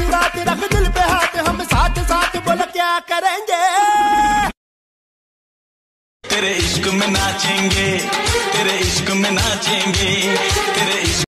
ऐसी रात रख दिल पे हाथ, हम साथ साथ बोल क्या करेंगे? तेरे इश्क में नाचेंगे, तेरे इश्क में नाचेंगे।